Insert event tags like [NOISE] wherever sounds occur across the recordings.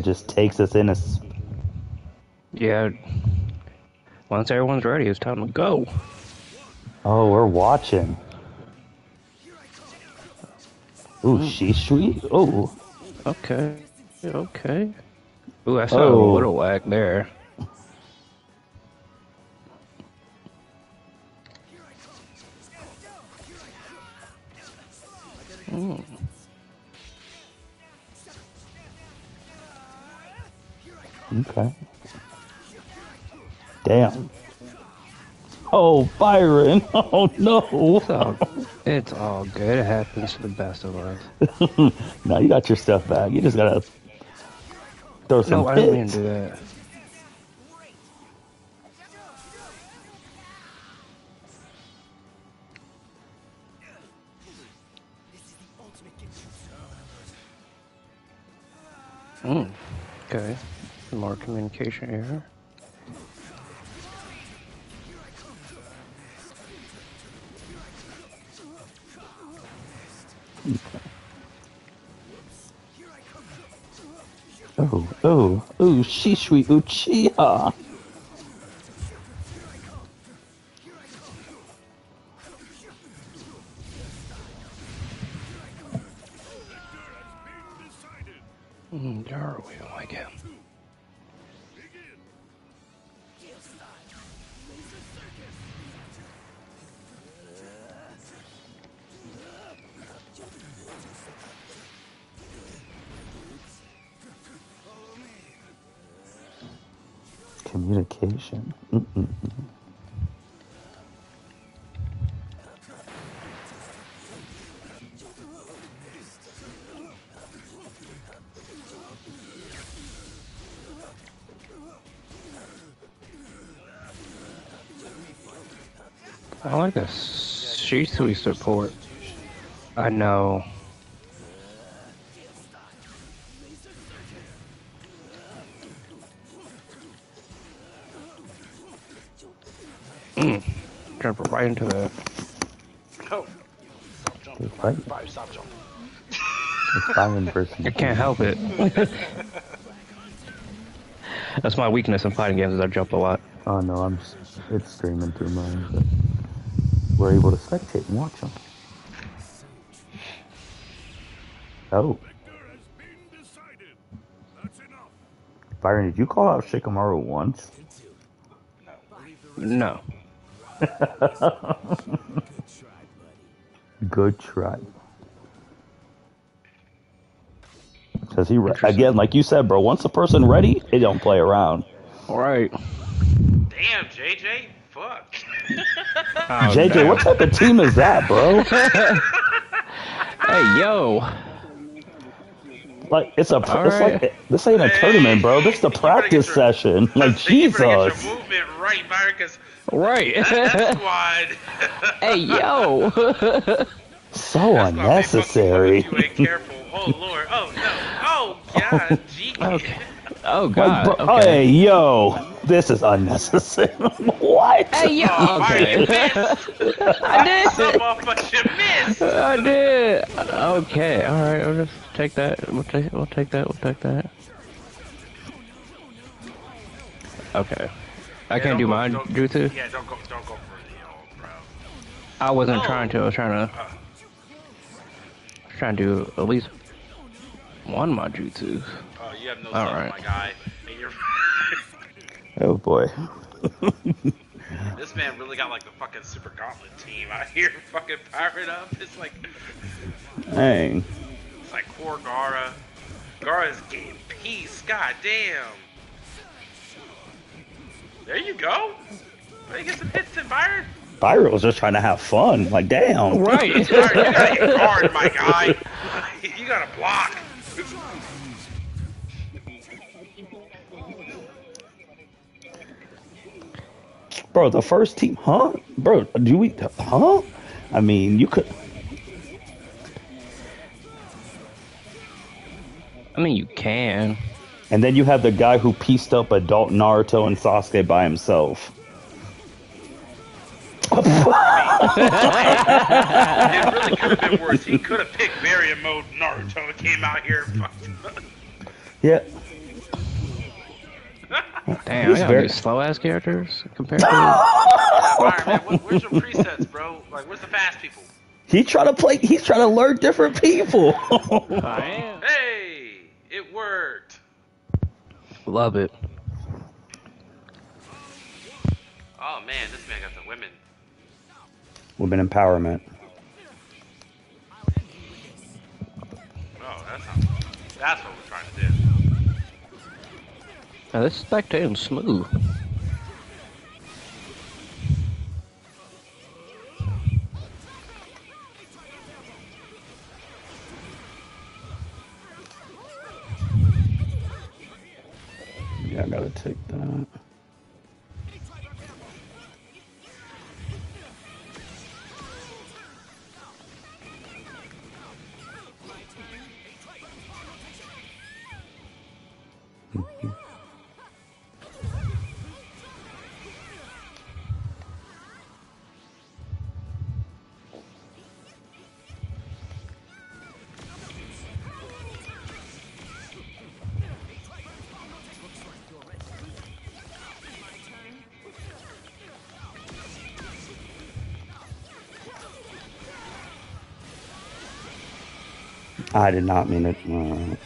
It just takes us in a. Yeah. Once everyone's ready, it's time to go. Oh, we're watching. Ooh, Hmm. she sweet. Oh, Okay. Okay. Ooh, I saw Oh. a little whack there. Mm. Okay. Damn. Oh, Byron. [LAUGHS] Oh no. It's all, it's all good. It happens to the best of us. [LAUGHS] now you got your stuff back. You just gotta throw some No, I didn't mean to do that. Mm, okay. More communication error. Oh, oh, oh, Shishui Uchiha. Mm, don't like him. Like this Shisui support. I know. Mm. Jump right into the. Oh, right. Byron, stop jumping. It's Byron versus. I can't help it. [LAUGHS] That's my weakness in fighting games is I jump a lot. Oh no, I'm. It's streaming through mine, but we're able to spectate and watch them. Oh, Byron, did you call out Shikamaru once? No. [LAUGHS] Good try. Cause he re- again, like you said, bro. Once a person ready, they don't play around. All right. Damn, JJ. Fuck. Oh, JJ, damn. what type of team is that, bro? Hey, yo. Like it's a, All it's right. like this ain't a tournament, bro. This is the You better get practice your- session. Like You better Jesus. your movement right, Byron, because Right. that [LAUGHS] squad. hey, yo. [LAUGHS] So That's unnecessary. fucking You ain't careful. Oh lord. Oh no. Oh god. [LAUGHS] Gee. okay. Oh, Like, bro, okay. Hey, yo, this is unnecessary. [LAUGHS] what? Hey, yo. Byron, you Okay. [LAUGHS] I did. motherfucker missed. I did. Okay. All right. I'll just take that. We'll take. We'll take that. We'll take that. Okay. I Yeah, can't do don't go- my don't- jutsu. Yeah, don't go. Don't go for the yellow, bro. I wasn't Oh. trying to. I was trying to. Uh, Trying to do at least one of my jutsu. oh, you have no All love, right. my guy. And you're. Oh boy. this man really got like the fucking super gauntlet team out here, fucking powered up. It's like, Dang. it's like poor Gaara. Gaara's getting peace. God damn. There you go. Let me get some hits in Byron. Byron was just trying to have fun. Like, damn. Right. Byron, you gotta get guard, my guy. [LAUGHS] You gotta block. Bro, the first team, huh? Bro, do we, huh? I mean, you could. I mean, you can. And then you have the guy who pieced up adult Naruto and Sasuke by himself. It really could have been worse. He could have picked Barrier Mode Naruto and came out here and fucked. Yeah. Damn, He's I got very- slow ass characters compared to. Yeah, Byron, man, what, where's your presets, bro? Like, where's the fast people? He trying to play. He's trying to learn different people. [LAUGHS] I am. Hey, it worked. Love it. Oh man, this man got the women. Women empowerment. Oh, that's not, that's what we're trying to do. Now this is spectating smooth. Yeah, I gotta take that. Hmm. I did not mean it. Uh,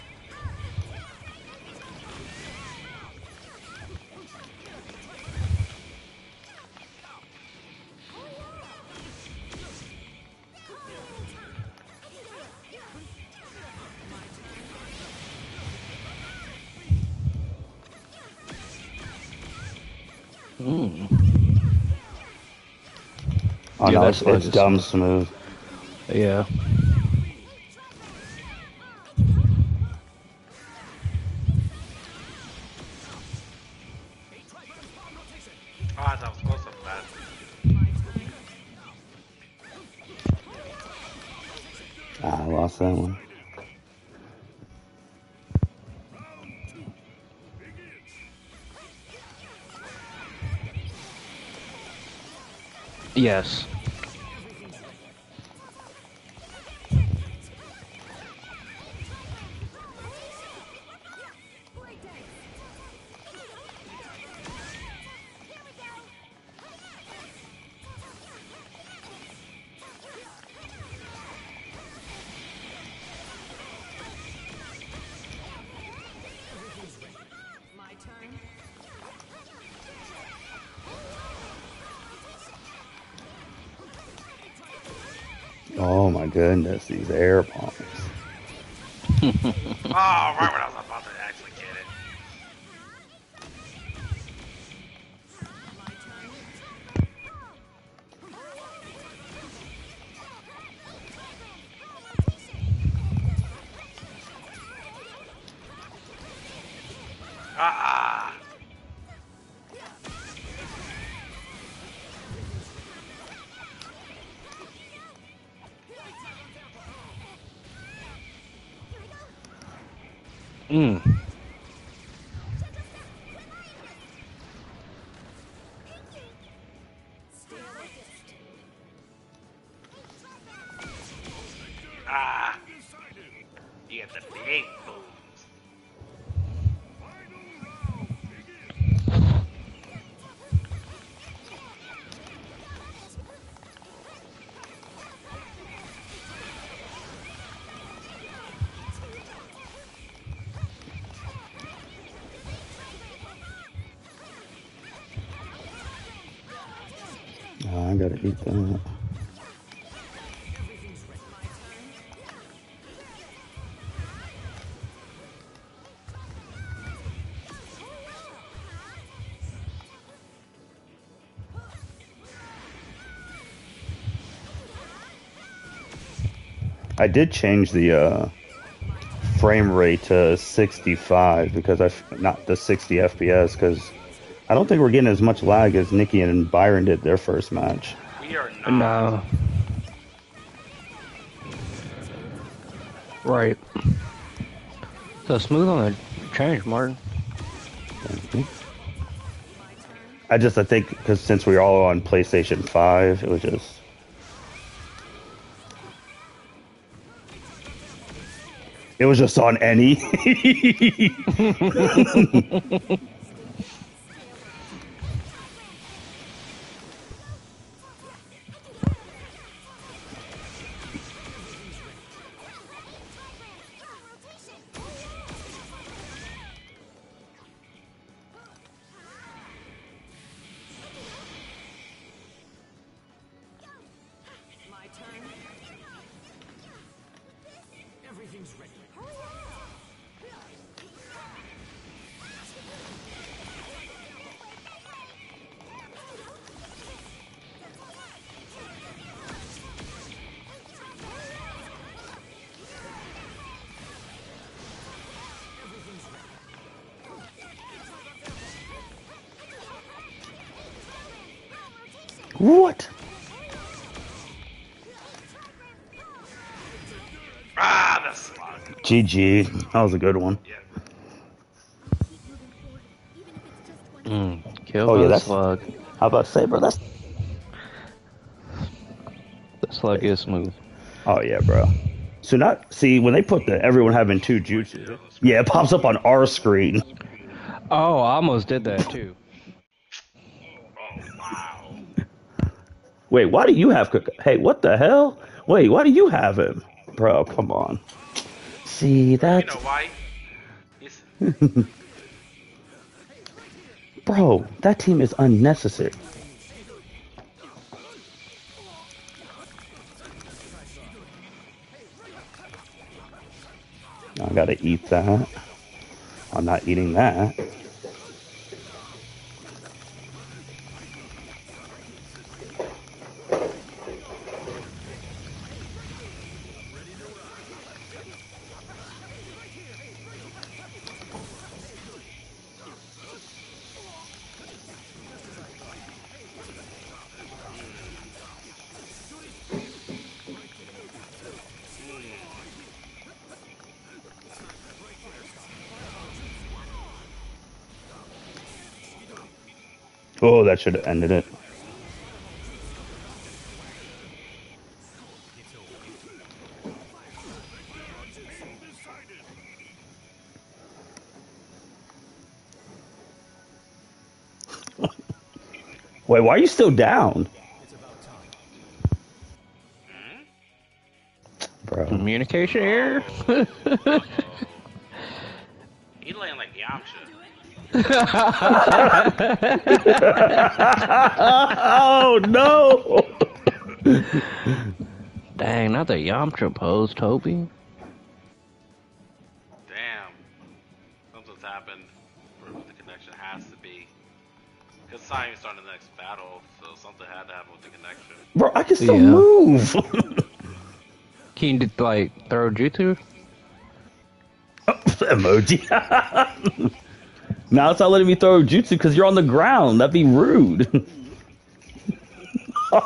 Mm. oh Yeah, no, it's, it's dumb smooth. Yeah. Yes. Goodness, these air bombs. [LAUGHS] Oh, right when I was about to actually get it. My turn. Ah. Mm. I did change the uh, frame rate to 65 because I not the 60 FPS because I don't think we're getting as much lag as Nikki and Byron did their first match. We are not. No. Right. So smooth on the change, Martin. I just I think because since we are all on PlayStation 5, it was just It was just on any. [LAUGHS] GG. That was a good one. Yeah. Mm, kill Oh, yeah, the that's- slug. How about to say, bro? That's. The slug is smooth. Oh yeah, bro. So not see when they put the everyone having two jutsu. Yeah, it pops up on our screen. Oh, I almost did that too. Oh. Wait, why do you have cook? Hey, what the hell? Wait, why do you have him, bro? Come on. See You that, know why? [LAUGHS] Bro? That team is unnecessary. I gotta eat that. I'm not eating that. Oh, that should have ended it. [LAUGHS] Wait, why are you still down? Bro. Communication error? [LAUGHS] he laying like Yamcha. Oh no! Dang, not the Yamcha pose, Tobi. Damn. Something's happened. Where the connection has to be. Because it's not even starting the next battle, so something had to happen with the connection. Bro, I can still Yeah. move. [LAUGHS] Can you like throw jutsu? [LAUGHS] Emoji. [LAUGHS] now it's not letting me throw jutsu because you're on the ground. That'd be rude. [LAUGHS]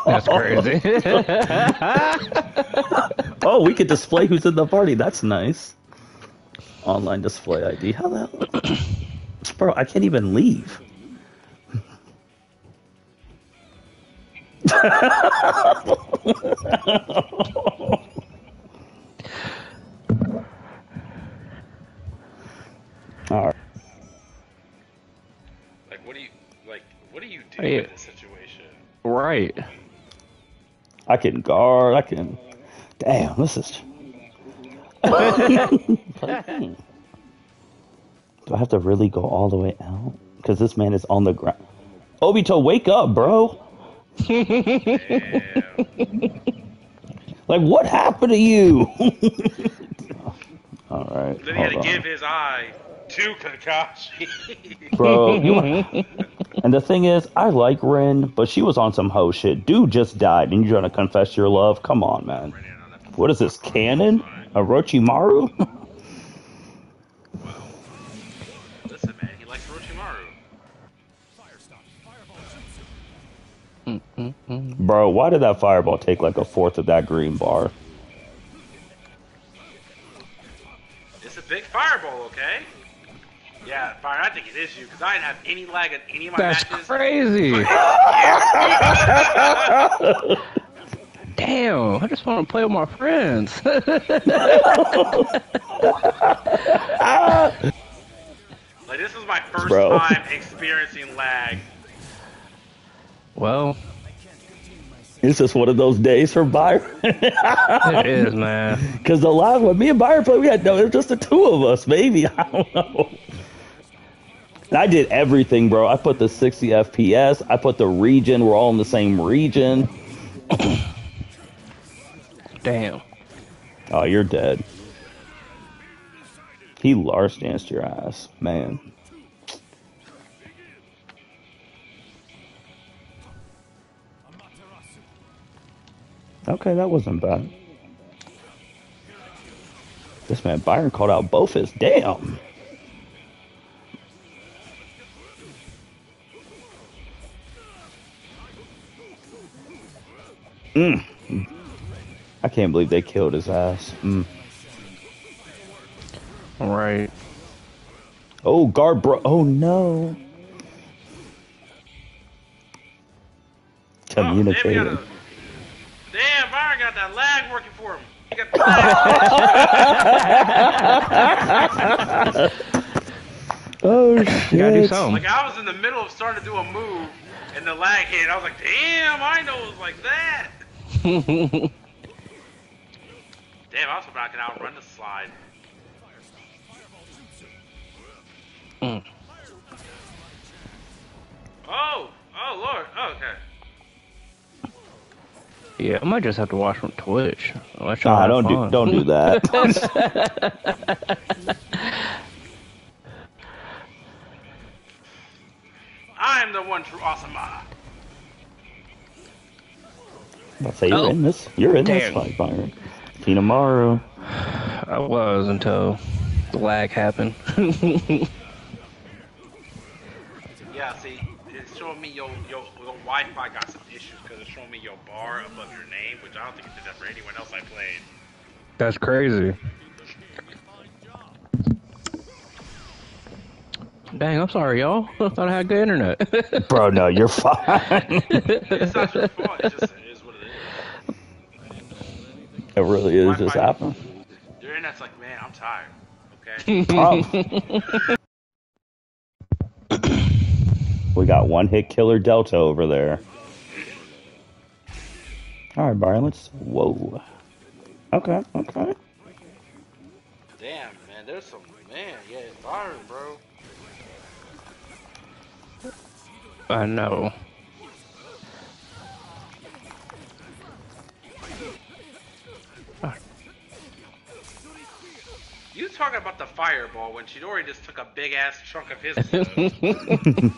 That's crazy. [LAUGHS] oh, we could display who's in the party. That's nice. Online display ID. How the hell? [CLEARS THROAT] Bro, I can't even leave. [LAUGHS] All right. You do in this situation? right. I can guard. I can. Damn, this is. [LAUGHS] Do I have to really go all the way out? Because this man is on the ground. Obito, wake up, bro. [LAUGHS] Like, what happened to you? [LAUGHS] all right. then he had to on. give his eye to Kakashi. Bro, you. And the thing is, I like Rin, but she was on some hoe shit. Dude just died, and you're trying to confess your love? Come on, man. What is this, canon? Orochimaru? Listen, man, he likes. Bro, why did that fireball take like a fourth of that green bar? It's a big fireball, okay? Yeah, fire. I think it is you because I didn't have any lag in any of my That's matches. crazy. Damn, I just want to play with my friends. Like this is my first Bro. time experiencing lag. well, It's just one of those days for Byron. it is, man. [LAUGHS] Because the last when me and Byron played, we had no, it was just the two of us, maybe. [LAUGHS] I don't know. I did everything, bro. I put the 60 FPS. I put the region. We're all in the same region. [COUGHS] Damn. Oh, you're dead. He Lars danced your ass, man. Okay, that wasn't bad. This man Byron called out both his damn. Mm. I can't believe they killed his ass. Mm. All right. Oh, guard bro. Oh no. Oh, damn, Communicating. damn, Byron got that lag working for him. He got the lag. [LAUGHS] oh You gotta do shit. something. like I was in the middle of starting to do a move, and the lag hit. I was like, damn, I know it was like that. Damn, I was hoping I could outrun the slide. Mm. Oh, oh lord, oh, okay. Yeah, I might just have to watch from Twitch. Let Nah, don't do fun. don't do that. [LAUGHS] I am the one true Asuma. I'll say you're Oh. in this. You're in this Damn. fight, Byron. Konohamaru. I was until the lag happened. [LAUGHS] Yeah, see, it's showing me your your, your Wi-Fi got some issues because it's showing me your bar above your name, which I don't think it did that for anyone else I played. That's crazy. Dang, I'm sorry, y'all. [LAUGHS] I thought I had good internet. Bro, no, you're [LAUGHS] fine. It's not your fault. It just is what it is. It really is just Wi-Fi. happening. Your internet's like, man, I'm tired. Okay. [LAUGHS] Problem. we got one hit killer Delta over there. All right, Byron. Let's. Whoa. Okay. Okay. Damn, man, there's some man. Yeah, it's tiring, bro. I know. You talking about the fireball when Chidori just took a big ass chunk of his. [LAUGHS]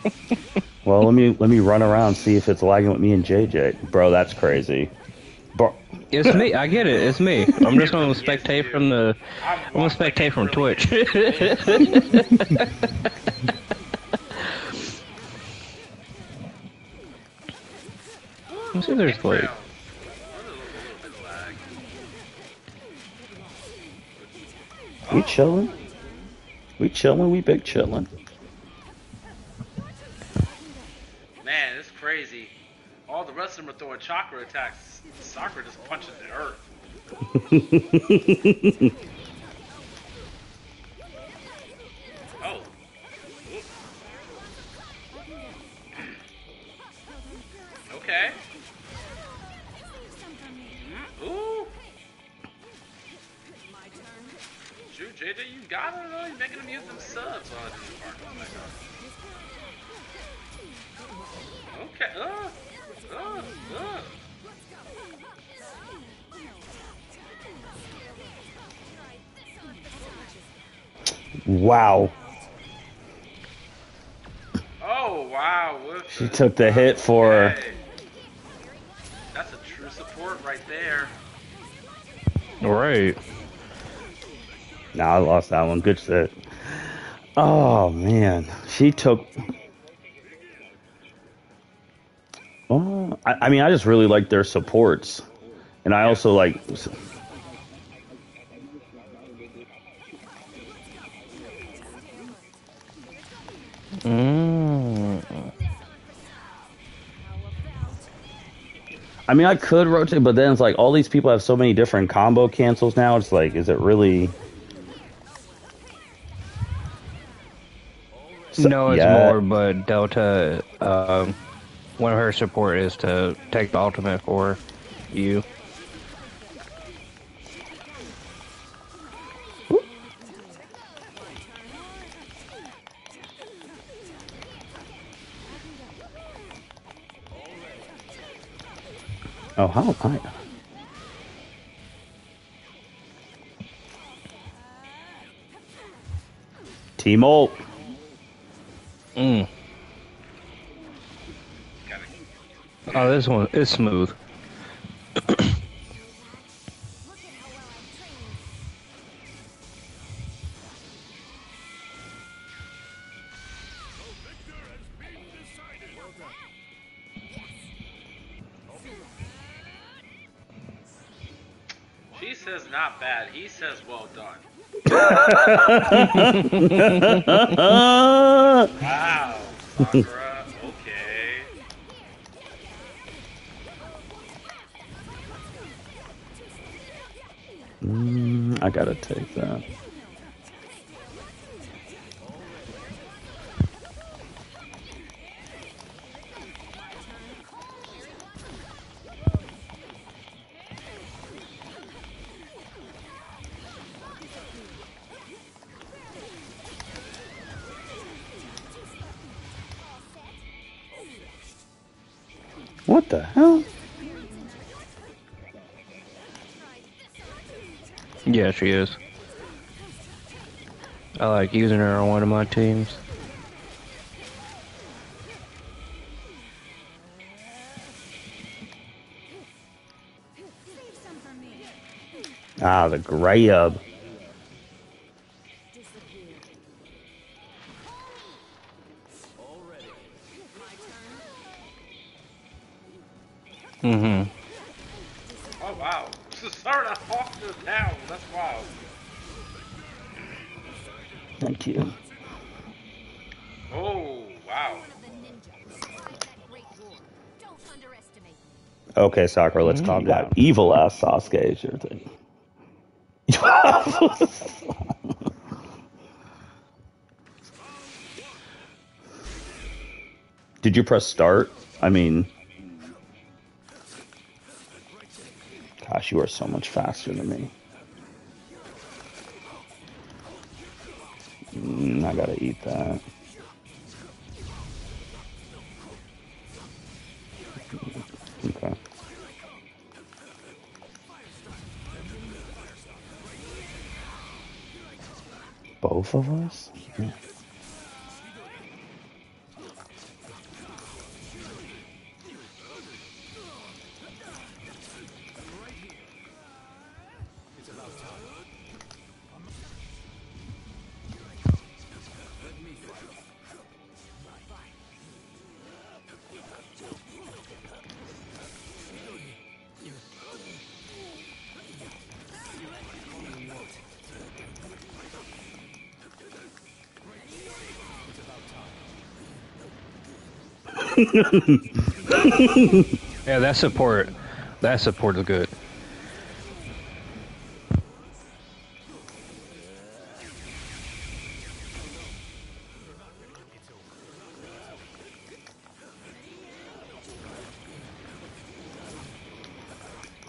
Well, let me let me run around see if it's lagging with me and JJ. Bro, that's crazy. Bro, It's me. I get it. It's me. I'm just gonna [LAUGHS] spectate from the. I'm gonna spectate from Twitch. [LAUGHS] Let's see if there's like. We chilling. We chilling. We big chilling. Man, it's crazy. All the rest of them are throwing chakra attacks. Sakura just punches the earth. [LAUGHS] Oh. Okay. JJ, you got it. though. You're making them use them subs on this part. Oh my god. Okay. Uh, uh, uh. Wow. Oh wow. What She the- took the hit for. Hey. That's a true support right there. Right. Nah, I lost that one. Good set. Oh man, she took. Oh, I, I mean, I just really like their supports, and I also like. Mm. I mean, I could rotate, but then it's like all these people have so many different combo cancels now. It's like, is it really? So- no, it's yeah. more, but Delta, um, one of her support is to take the ultimate for you. Oh, how I? Team ult. Mm. Oh, this one is smooth. She says not bad. He says well done. Wow, okay. Mm, I gotta take that. Yeah, she is. I like using her on one of my teams. Ah, the grab. Okay, Sakura, let's calm down. Evil ass Sasuke is your thing. [LAUGHS] Did you press start? I mean, gosh, you are so much faster than me. Mm, I gotta eat that. [LAUGHS] Yeah, that support, that support is good.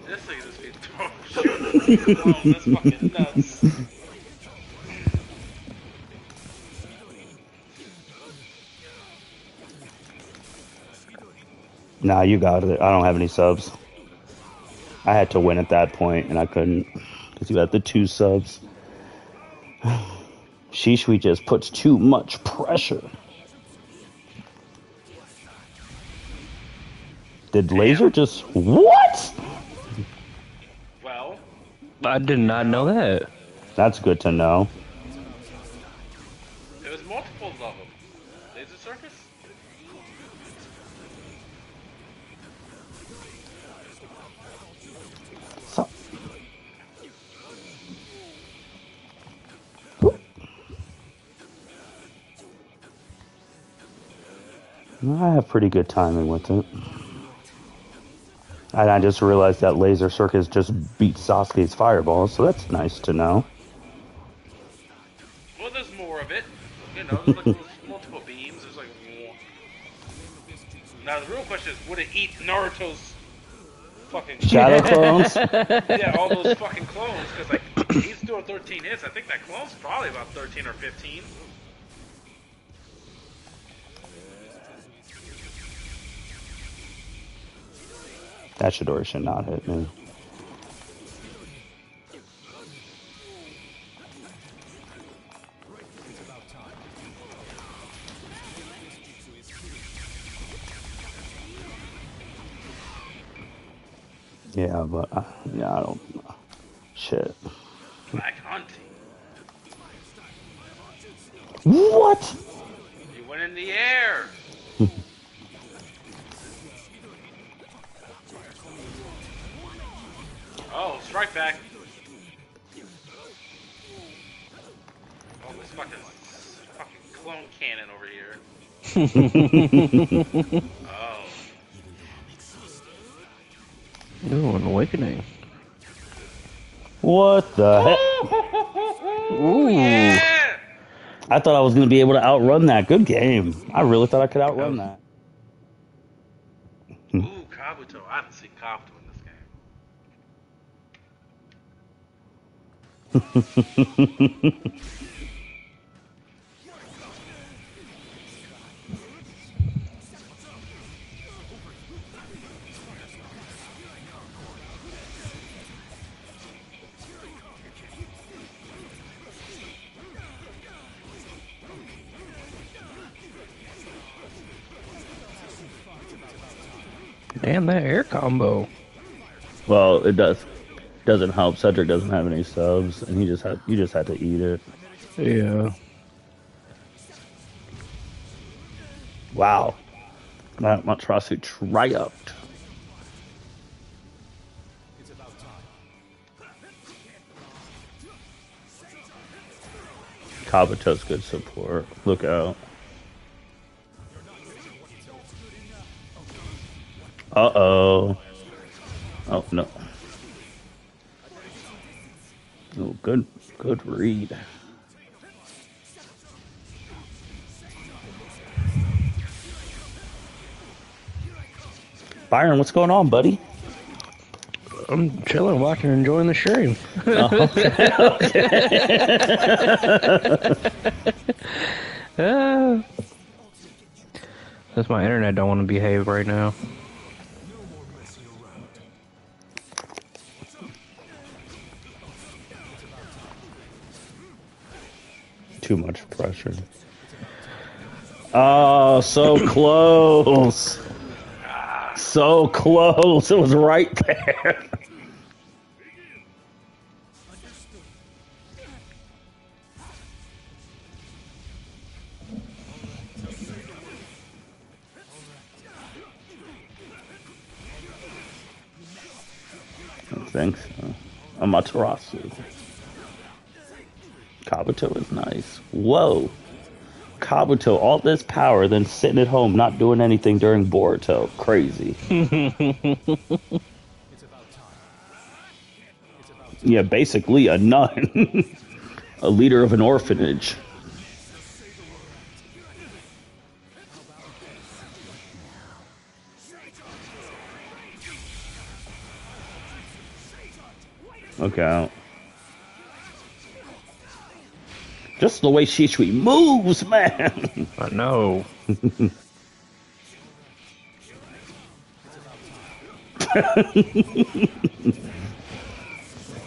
This thing just be throwing shooting walls. That's fucking nuts. Nah, you got it. I don't have any subs. I had to win at that point, and I couldn't because you had the two subs. [SIGHS] Shishui just puts too much pressure. Did Laser just what? Well, I did not know that. That's good to know. Pretty good timing with it. And I just realized that Laser Circus just beat Sasuke's Fireball, so that's nice to know. Well, there's more of it. You know, there's like [LAUGHS] multiple beams. There's like more. Now the real question is, would it eat Naruto's fucking [LAUGHS] Shadow clones? [LAUGHS] Yeah, all those fucking clones. Because like he's doing 13 hits. I think that clone's probably about 13 or 15. That Chidori should not hit me. Yeah, but uh, yeah, I don't. Shit. Black hunting. What? He went in the air. [LAUGHS] oh, strike back. Oh, this fucking fucking clone cannon over here. oh, Ooh, an awakening. What the heck? Oh, Ooh. [LAUGHS] yeah. I thought I was gonna be able to outrun that. Good game. I really thought I could outrun oh. that. Ooh, Kabuto. I haven't seen Kabuto in this game. Damn that air combo. Well, it does doesn't help. Cedric doesn't have any subs, and he just had you just had to eat it. Yeah. Wow, that Matrasu triumphed. Kabuto's good support. Look out. Uh. Oh good. Byron, what's going on, buddy? I'm chilling, watching, enjoying the stream. Ah. [LAUGHS] [LAUGHS] That's my internet don't want to behave right now. Too much pressure. Oh, so close. So close. It was right there. Thanks. Amaterasu. Kabuto is nice. Whoa. Kabuto, all this power, then sitting at home not doing anything during Boruto. Crazy. [LAUGHS] yeah, basically a nun. [LAUGHS] a leader of an orphanage. Look Just the way Shishui moves, man. I know. [LAUGHS]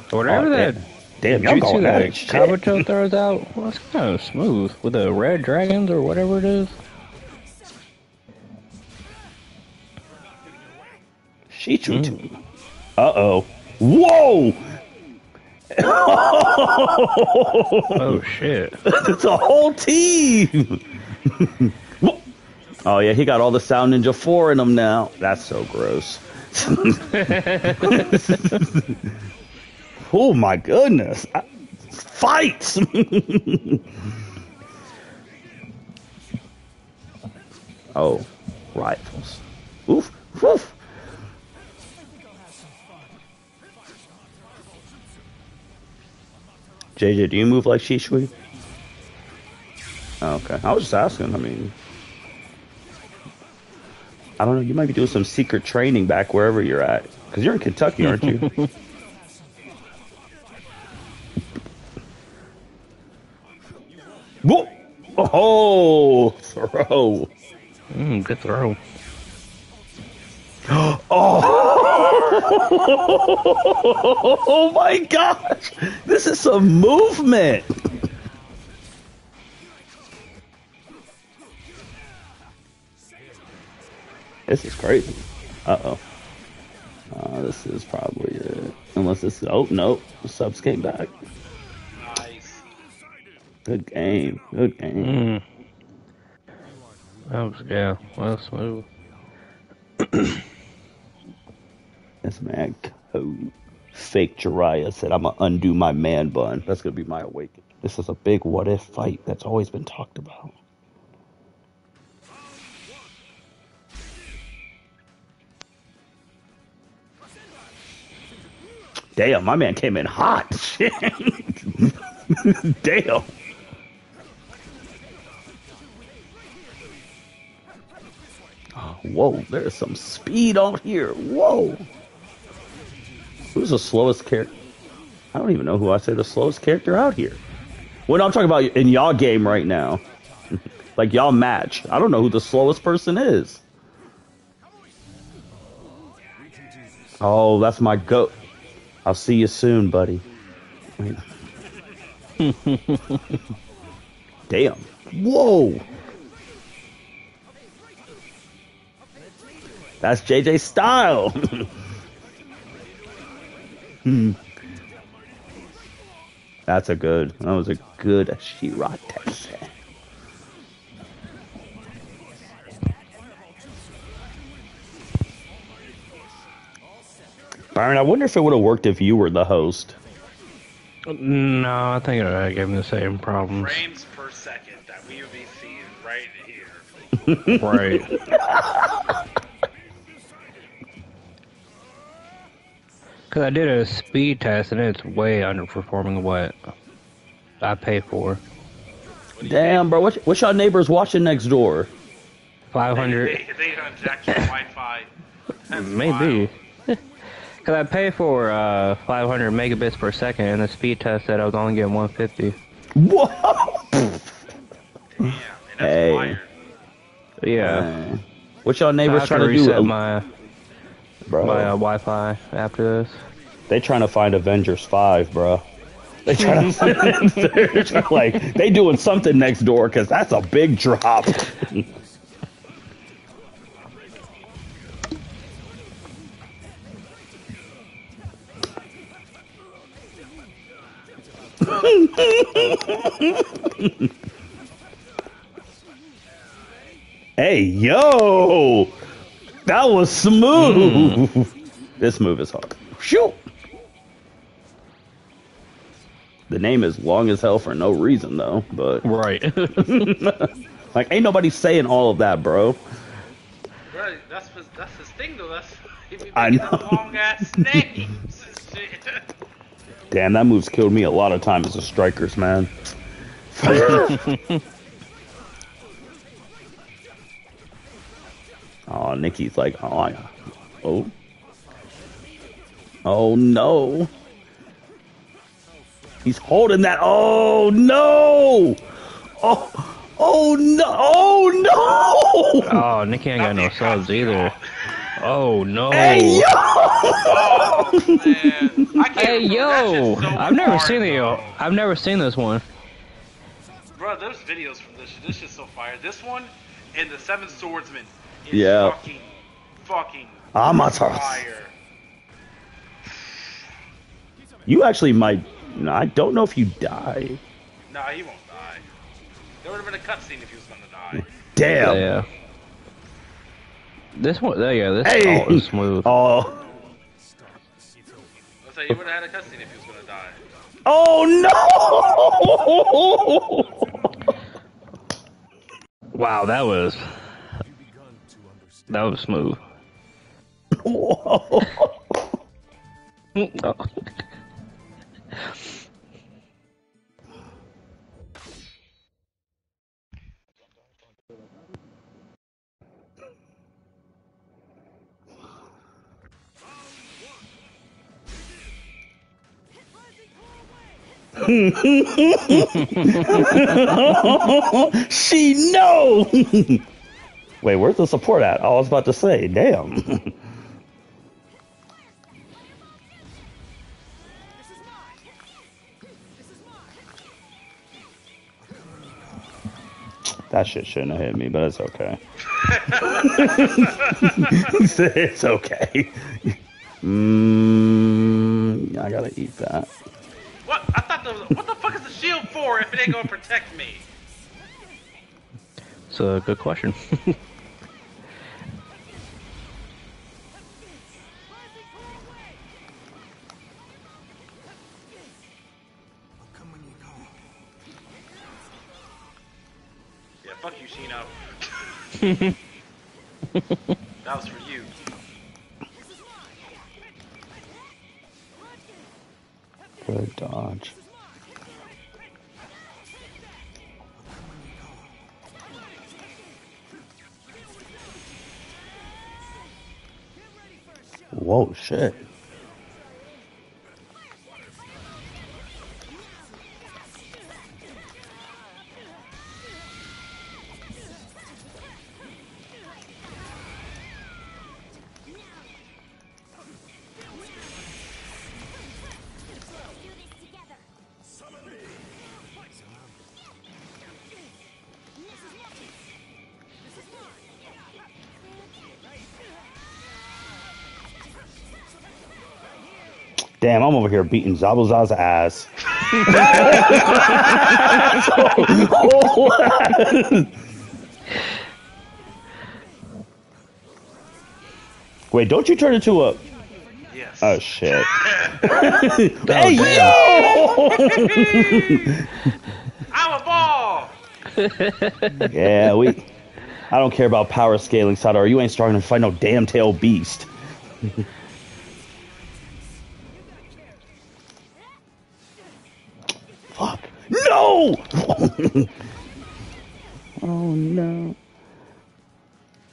Whatever Oh, that damn. Damn, y'all jutsu that at it. Shit. Kabuto throws out, well, it's kind of smooth with the red dragons or whatever it is. Shichu. Uh oh. Whoa! Oh [LAUGHS] shit! it's a whole team. [LAUGHS] Oh yeah, he got all the Sound Ninja Four in him now. That's so gross. [LAUGHS] oh my goodness! I- Fights. oh, rifles. Oof, oof. JJ, do you move like Shisui? Oh, okay. I was just asking. I mean, I don't know. You might be doing some secret training back wherever you're at. Because you're in Kentucky, aren't you? [LAUGHS] Whoa! Oh, throw. Mm, good throw. [GASPS] Oh my gosh! This is some movement! This is crazy. Uh oh. Uh, this is probably it. Unless this. Oh, no. The subs came back. Nice. Good game. Good game. Mm. That was yeah, well smooth. Man code. Fake Jiraiya said, I'm gonna undo my man bun. That's gonna be my awakening. This is a big what if fight that's always been talked about. Damn, my man came in hot. [LAUGHS] Shit. Damn. Oh, whoa, there's some speed on here. Whoa. Who's the slowest character? I don't even know who I say the slowest character out here. No, I'm talking about in y'all game right now. [LAUGHS] like y'all match. I don't know who the slowest person is. Oh, that's my goat. I'll see you soon, buddy. [LAUGHS] Damn. Whoa. That's JJ style. [LAUGHS] Hmm. That's a good. That was a good Shirate. Byron, I wonder if it would have worked if you were the host. No, I think I gave him the same problems. Frames per second that we would be seeing right here. [LAUGHS] Right. [LAUGHS] Cause I did a speed test and it's way underperforming what I pay for. Damn, bro. What's, what's y'all neighbors watching next door? 500. They, hundred, they, they hijacked your Wi-Fi. That's maybe. [LAUGHS] Cause I pay for uh 500 megabits per second, and the speed test said I was only getting 150. Whoa! Damn, and that's Hey. wired. Yeah. Man. What y'all neighbors have to trying to reset do? my bro, my uh, Wi-Fi after this. they trying to find Avengers Five, bro. They trying to, they're trying like they doing something next door because that's a big drop. [LAUGHS] hey, yo, that was smooth. Mm. This move is hard. Shoot. The name is long as hell for no reason though, but Right. [LAUGHS] like ain't nobody saying all of that, bro. Right, that's his, that's his thing though. That's I know. long ass [LAUGHS] names. Damn, that move's killed me a lot of times as a strikers, man. [LAUGHS] oh, Nikki's like, oh, I, oh, oh no. He's holding that. Oh no! Oh, oh no! Oh no! oh, Nikki ain't got no subs either. Oh no. Hey yo! Oh man, I hey yo! So I've never seen it. bro. I've never seen this one. Bro, there's videos from this. shit. This shit's so fire. This one and the Seven Swordsman is Yeah. fucking, fucking Amaterasu. fire. You actually might. No, I don't know if you die. Nah, he won't die. There would have been a cutscene if he was gonna die. Damn. Yeah. This one, oh, yeah, this Hey. all is smooth. [LAUGHS] Oh. Let's you would have had a cutscene if he was gonna die. Oh no! Wow, that was that was smooth. no. [LAUGHS] she knows. [LAUGHS] Wait, where's the support at? I was about to say, damn. This is mine. This is mine. that shit shouldn't have hit me, but it's okay. [LAUGHS] it's okay. Mm, I gotta eat that. What? I thought the what the fuck is the shield for if it ain't gonna protect me? It's a good question. [LAUGHS] that was for you. Good dodge. Whoa, shit. Damn, I'm over here beating Zabuza's ass. [LAUGHS] Wait, don't you turn into a. Yes. Oh shit. [LAUGHS] Oh, hey, yo! [LAUGHS] I'm a ball. Yeah, we. I don't care about power scaling, Sadar. You ain't starting to fight no damn tail beast.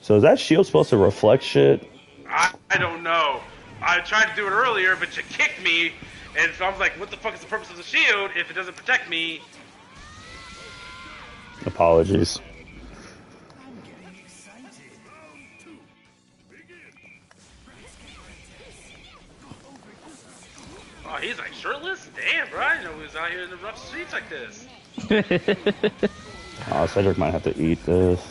So is that shield supposed to reflect shit? I, I don't know. I tried to do it earlier, but you kicked me, and so I was like, "What the fuck is the purpose of the shield if it doesn't protect me?" Apologies. Oh, he's like shirtless. Damn, bro! I didn't know he was out here in the rough streets like this. [LAUGHS] Oh, Cedric might have to eat this.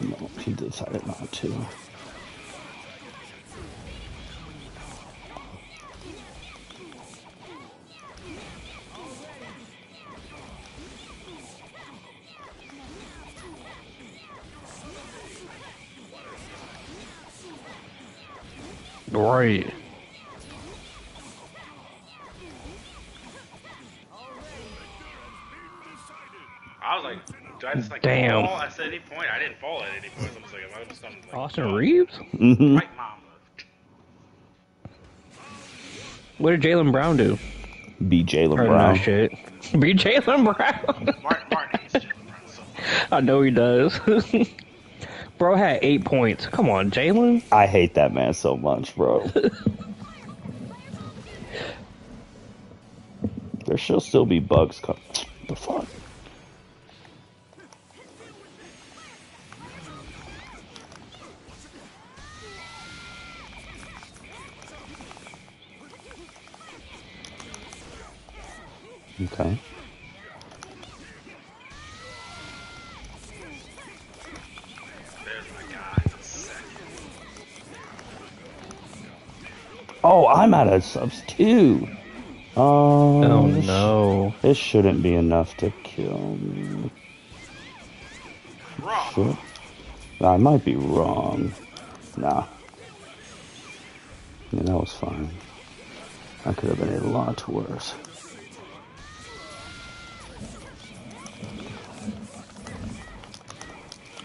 No, he decided not to. right. I was like, "Do I just like Damn. fall at any point?" I didn't fall at any point. I was like, "Am I just gonna like, Austin Reaves? hmm Right, mama. What did Jaylen Brown do? Be Jaylen Brown. no shit. Be Jaylen Brown. Martin, Martin hates Jaylen Brown so. [LAUGHS] I know he does. [LAUGHS] Bro had eight points. Come on, Jaylen. I hate that man so much, bro. [LAUGHS] there should still be bugs coming. [TSK] The fuck? Okay. There's my guy. in a second. Oh, I'm out of subs too. Oh, Oh this- no. This shouldn't be enough to kill me. I might be wrong. Nah. Yeah, that was fine. I could have been a lot worse.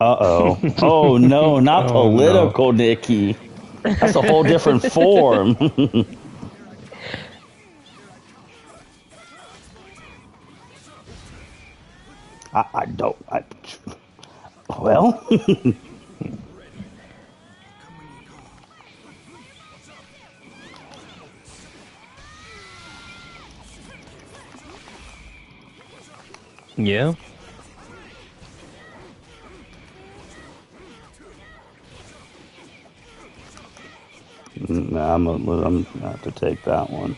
Uh oh. [LAUGHS] Oh no, not Oh, no. political, Nikki. That's a whole different [LAUGHS] form. [LAUGHS] I, I don't. I, well, Yeah. Nah, I'm, a, I'm gonna have to take that one.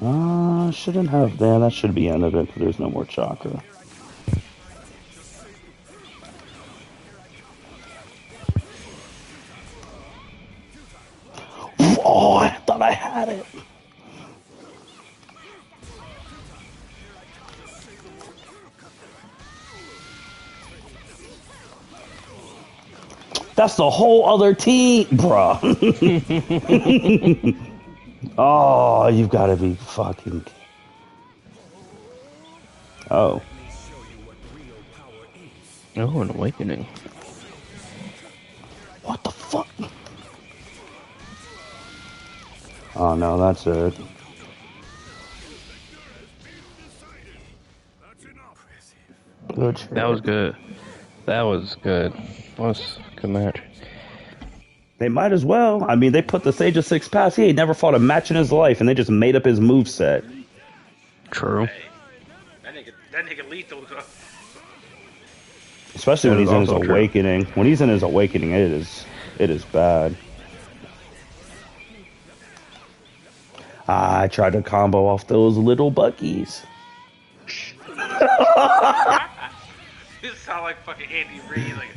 Uh, shouldn't have there. That should be end of it there's no more chakra. Oh, I thought I had it. That's the whole other team, bruh. [LAUGHS] oh, you've got to be fucking. Oh, Oh, an awakening. what the fuck? Oh no, that's it. Good. That was good. That was good. That was a good match. They might as well. I mean, they put the Sage of Six Paths. He ain't never fought a match in his life, and they just made up his move set. True. Hey, that nigga, that nigga lethal. Especially when he's in his true. awakening. When he's in his awakening, it is it is bad. I tried to combo off those little buckies. [LAUGHS] This sound like fucking Andy Reid. Like,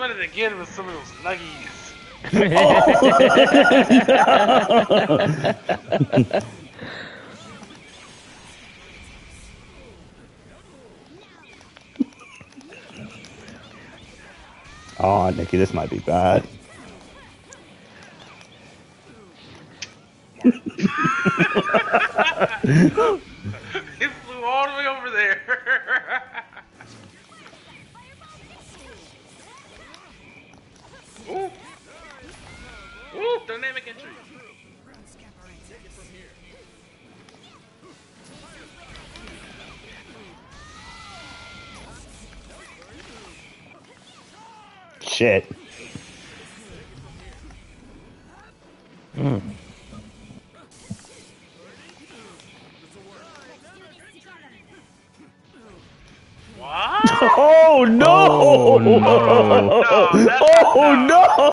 better to get with some of those nuggies. [LAUGHS] Oh, Nikki, this might be bad. [LAUGHS] It flew all the way over there. Ooh. Ooh, dynamic entry. Shit. What? Oh, oh no! Oh, no. No, that's Oh no!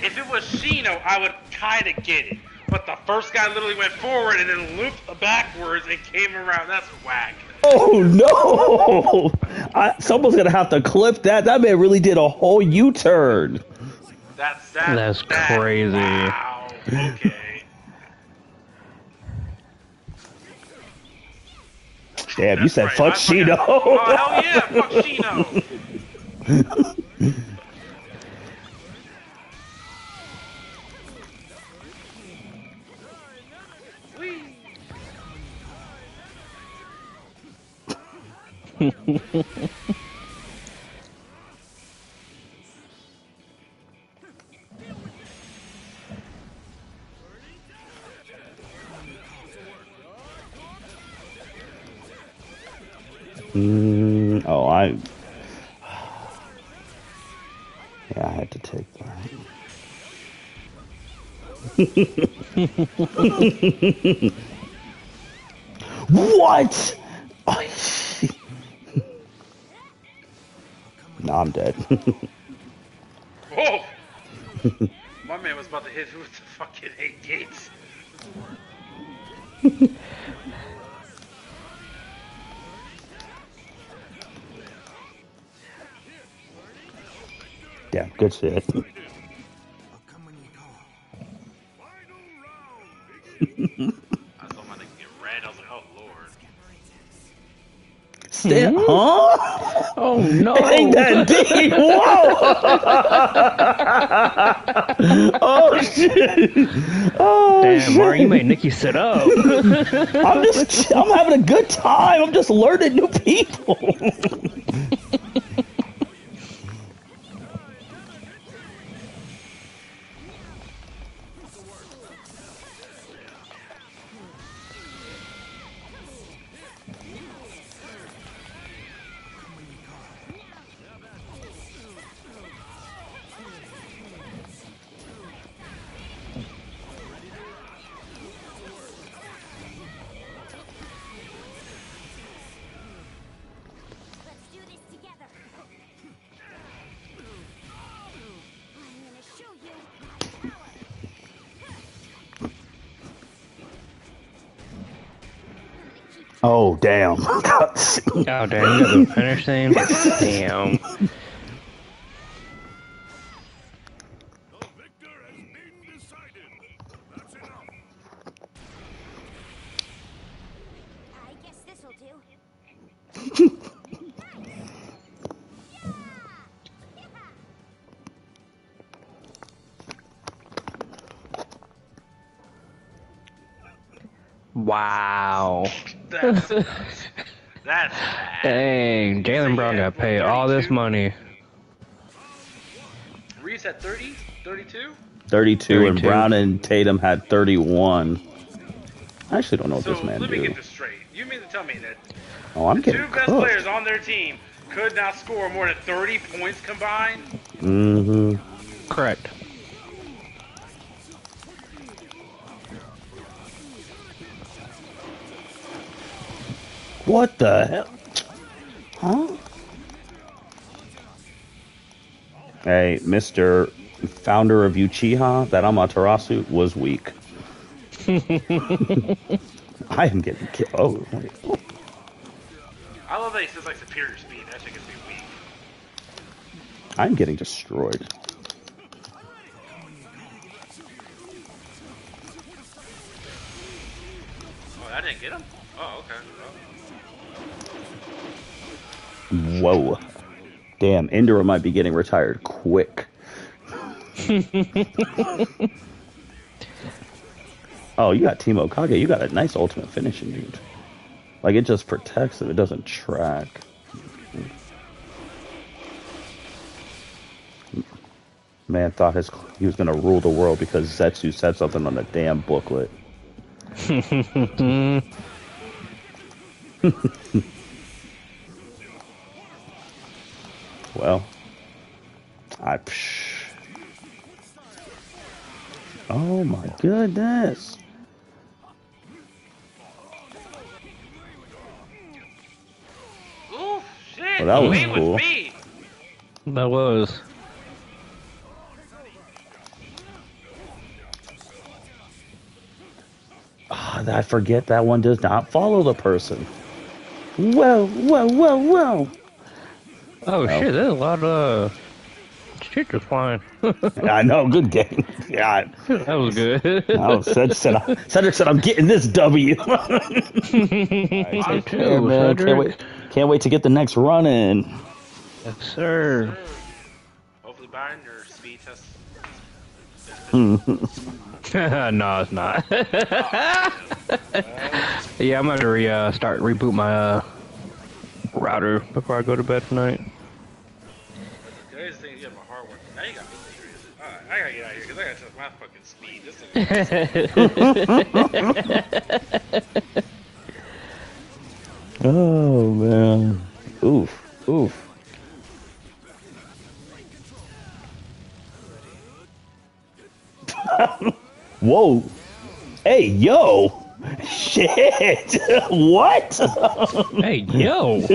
If it was Shino, I would kind of get it. But the first guy literally went forward and then looped backwards and came around. That's whack. Oh no! [LAUGHS] I, someone's gonna have to clip that. That man really did a whole U-turn. That's that, That's that- crazy. Wow. Okay. Damn, you said right. fuck Shino. Oh [LAUGHS] hell yeah, fuck Shino. [LAUGHS] Mm, oh, I. Yeah, I had to take that. [LAUGHS] what? Oh, [LAUGHS] no, I'm dead. [LAUGHS] oh! My man was about to hit with the fucking eight gates. Was like, oh lord. Stand, huh? Oh [LAUGHS] no! Ain't that deep? [LAUGHS] Whoa! [LAUGHS] oh shit! Oh Damn, shit! Mario, you made Nikki sit up. I'm just, I'm having a good time. I'm just learning new people. Oh damn! [LAUGHS] Oh damn, you got the finish thing? [LAUGHS] Damn. That's that's. Dang, Jaylen Brown got paid all this money. Reese at 30, 32. 32, and Brown and Tatum had 31. I actually don't know what So this man let me do. get this straight. You mean to tell me that Oh, I'm two getting best cooked. players on their team could not score more than 30 points combined? Mm-hmm. Correct. What the hell? Huh? Hey, Mr. Founder of Uchiha, that Amaterasu was weak. [LAUGHS] I am getting killed. Oh, wait. I love that he says like superior speed. That shit gets me weak. I'm getting destroyed. Whoa. Damn, Indra might be getting retired quick. [LAUGHS] oh, you got Timo Kage. You got a nice ultimate finishing, dude. Like, it just protects it, it doesn't track. Man thought his he was gonna rule the world because Zetsu said something on the damn booklet. [LAUGHS] [LAUGHS] Well, I. Psh. Oh my goodness! Ooh, shit. Well, that was Wait cool. with. That was. Ah, I forget that one does not follow the person. Whoa, whoa, whoa, whoa! Oh shit, there's a lot of uh, shit just flying. [LAUGHS] I know, good game. Yeah, that was good. I Cedric said, I, Cedric said, "I'm getting this W." [LAUGHS] Me Yeah, too, man, can't wait, can't wait to get the next run in. Yes, sir. Hopefully, Byron, your speed test. [LAUGHS] no, it's not. yeah, I'm gonna re uh, start reboot my uh, router before I go to bed tonight. Today's the thing, you have a hard one. Now you got me serious. Alright, I gotta get out of here because I gotta test my fucking speed. This thing [LAUGHS] Oh man, oof, oof. [LAUGHS] Whoa, hey yo, shit, [LAUGHS] what? hey, yo, [LAUGHS]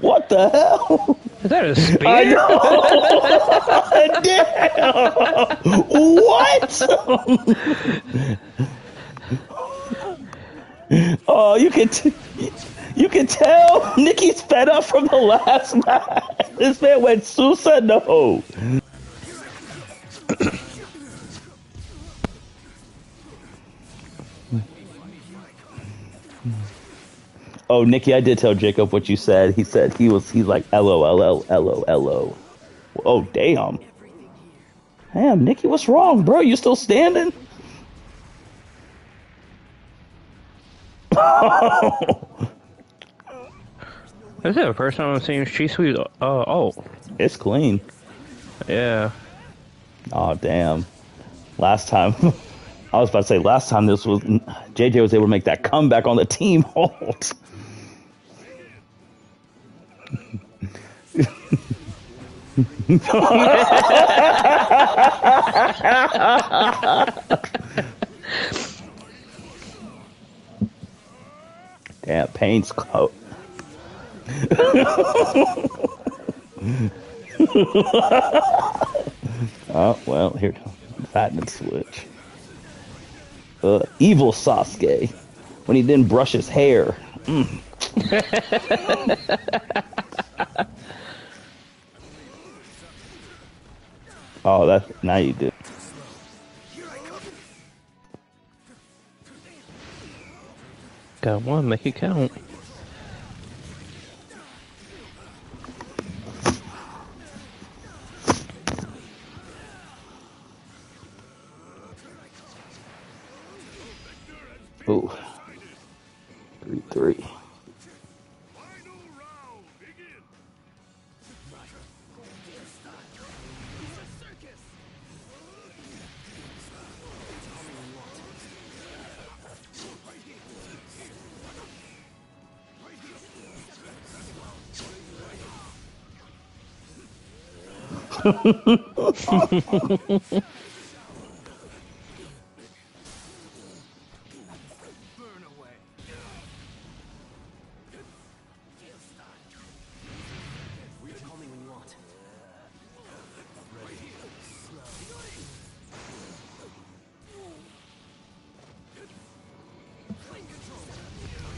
what the hell? is that a spear? I know. [LAUGHS] Damn. What? oh, you can t- you can tell Nikki's fed up from the last match. This man went Susanoo. Oh, Nikki, I did tell Jacob what you said. He said he was he's like L O L L L O L O. Oh damn. Damn, Nikki, what's wrong, bro? You still standing? [LAUGHS] This is the first time I've seen Shisui. Uh, oh, It's clean. yeah. Oh damn. Last time [LAUGHS] I was about to say last time this was JJ was able to make that comeback on the team [LAUGHS] hold. Damn, Pain's close. [LAUGHS] Oh well, here fattening switch. Uh, evil Sasuke when he didn't brush his hair. Mm. [LAUGHS] oh, that now you do. Got one, make it count.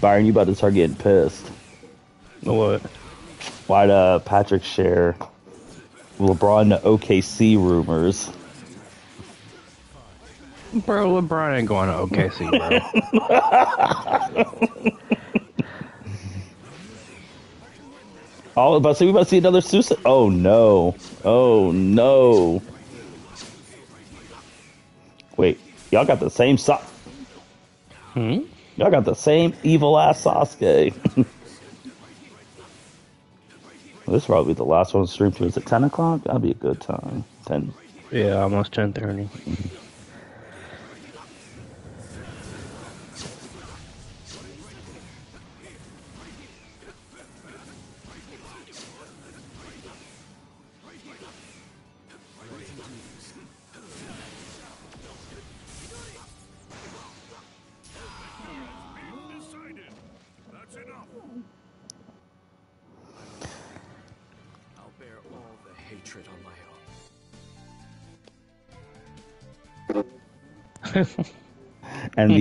Byron, you about to start getting pissed. What? Why'd uh, Patrick share LeBron to OKC rumors? Bro, LeBron ain't going to OKC, bro. Oh, about to say we about to see another Suicide. Oh no! Oh no! Wait, y'all got the same so- hmm? Y'all got the same evil ass Sasuke. [LAUGHS] this is probably the last one to stream to. Is it ten o'clock? That'd be a good time. Ten. Yeah, almost 10:30.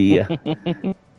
yeah. [LAUGHS]